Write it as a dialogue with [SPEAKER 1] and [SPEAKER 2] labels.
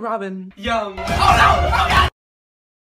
[SPEAKER 1] Robin.
[SPEAKER 2] Young. Oh no!